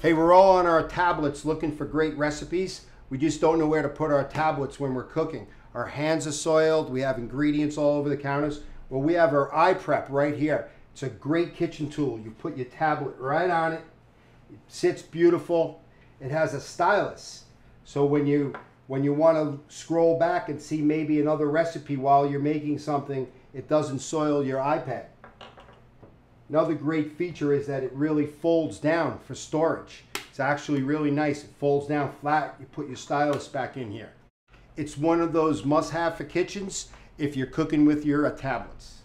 Hey, we're all on our tablets looking for great recipes. We just don't know where to put our tablets when we're cooking. Our hands are soiled. We have ingredients all over the counters. Well, we have our iPrep right here. It's a great kitchen tool. You put your tablet right on it. It sits beautiful. It has a stylus. So when you when you want to scroll back and see maybe another recipe while you're making something, it doesn't soil your iPad. Another great feature is that it really folds down for storage. It's actually really nice. It folds down flat. You put your stylus back in here. It's one of those must-have for kitchens if you're cooking with your tablets.